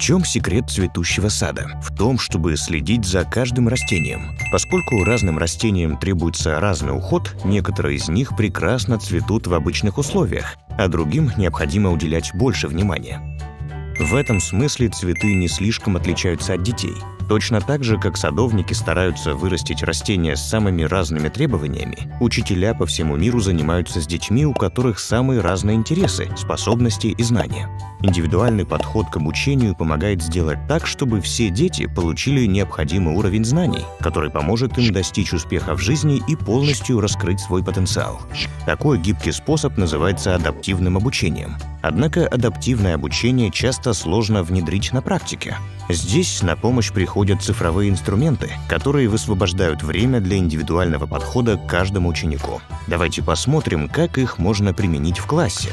чем секрет цветущего сада? В том, чтобы следить за каждым растением. Поскольку разным растениям требуется разный уход, некоторые из них прекрасно цветут в обычных условиях, а другим необходимо уделять больше внимания. В этом смысле цветы не слишком отличаются от детей. Точно так же, как садовники стараются вырастить растения с самыми разными требованиями, учителя по всему миру занимаются с детьми, у которых самые разные интересы, способности и знания. Индивидуальный подход к обучению помогает сделать так, чтобы все дети получили необходимый уровень знаний, который поможет им достичь успеха в жизни и полностью раскрыть свой потенциал. Такой гибкий способ называется адаптивным обучением. Однако адаптивное обучение часто сложно внедрить на практике. Здесь на помощь приходят цифровые инструменты, которые высвобождают время для индивидуального подхода к каждому ученику. Давайте посмотрим, как их можно применить в классе.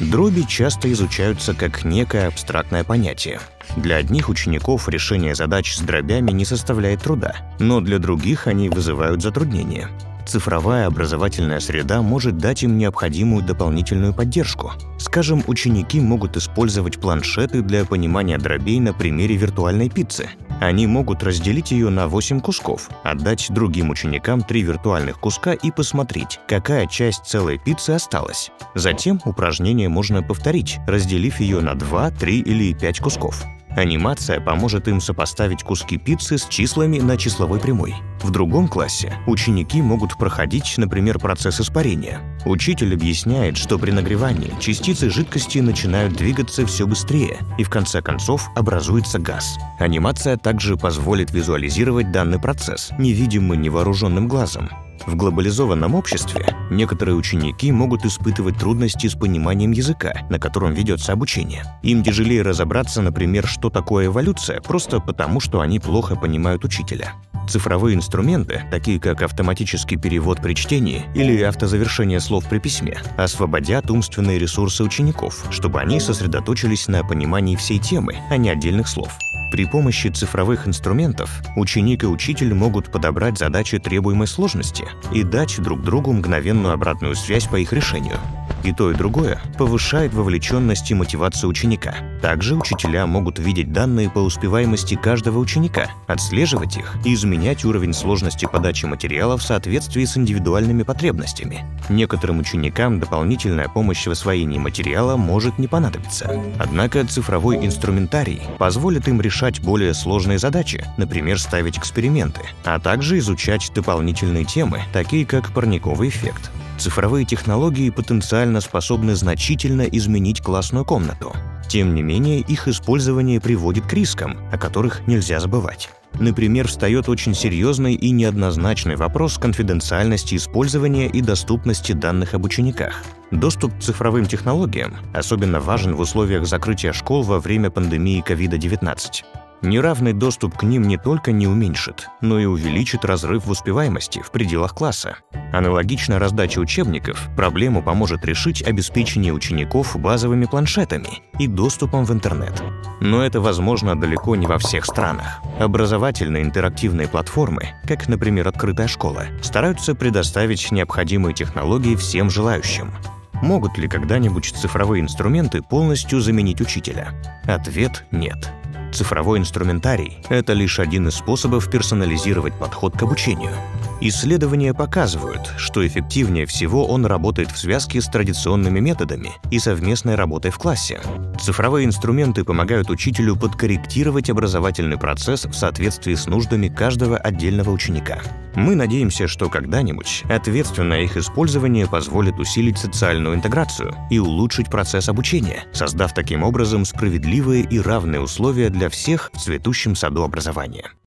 Дроби часто изучаются как некое абстрактное понятие. Для одних учеников решение задач с дробями не составляет труда, но для других они вызывают затруднения. Цифровая образовательная среда может дать им необходимую дополнительную поддержку. Скажем, ученики могут использовать планшеты для понимания дробей на примере виртуальной пиццы. Они могут разделить ее на 8 кусков, отдать другим ученикам три виртуальных куска и посмотреть, какая часть целой пиццы осталась. Затем упражнение можно повторить, разделив ее на 2, 3 или 5 кусков. Анимация поможет им сопоставить куски пиццы с числами на числовой прямой. В другом классе ученики могут проходить, например, процесс испарения. Учитель объясняет, что при нагревании частицы жидкости начинают двигаться все быстрее, и в конце концов образуется газ. Анимация также позволит визуализировать данный процесс, невидимый невооруженным глазом. В глобализованном обществе некоторые ученики могут испытывать трудности с пониманием языка, на котором ведется обучение. Им тяжелее разобраться, например, что такое эволюция, просто потому, что они плохо понимают учителя. Цифровые инструменты, такие как автоматический перевод при чтении или автозавершение слов при письме, освободят умственные ресурсы учеников, чтобы они сосредоточились на понимании всей темы, а не отдельных слов. При помощи цифровых инструментов ученик и учитель могут подобрать задачи требуемой сложности и дать друг другу мгновенную обратную связь по их решению. И то, и другое повышает вовлеченность и мотивацию ученика. Также учителя могут видеть данные по успеваемости каждого ученика, отслеживать их и изменять уровень сложности подачи материала в соответствии с индивидуальными потребностями. Некоторым ученикам дополнительная помощь в освоении материала может не понадобиться. Однако цифровой инструментарий позволит им решать более сложные задачи, например, ставить эксперименты, а также изучать дополнительные темы, такие как парниковый эффект. Цифровые технологии потенциально способны значительно изменить классную комнату. Тем не менее, их использование приводит к рискам, о которых нельзя забывать. Например, встает очень серьезный и неоднозначный вопрос конфиденциальности использования и доступности данных об учениках. Доступ к цифровым технологиям особенно важен в условиях закрытия школ во время пандемии COVID-19. Неравный доступ к ним не только не уменьшит, но и увеличит разрыв в успеваемости в пределах класса. Аналогично раздаче учебников проблему поможет решить обеспечение учеников базовыми планшетами и доступом в интернет. Но это возможно далеко не во всех странах. Образовательные интерактивные платформы, как, например, «Открытая школа», стараются предоставить необходимые технологии всем желающим. Могут ли когда-нибудь цифровые инструменты полностью заменить учителя? Ответ – нет. Цифровой инструментарий – это лишь один из способов персонализировать подход к обучению. Исследования показывают, что эффективнее всего он работает в связке с традиционными методами и совместной работой в классе. Цифровые инструменты помогают учителю подкорректировать образовательный процесс в соответствии с нуждами каждого отдельного ученика. Мы надеемся, что когда-нибудь ответственное их использование позволит усилить социальную интеграцию и улучшить процесс обучения, создав таким образом справедливые и равные условия для всех в цветущем саду образования.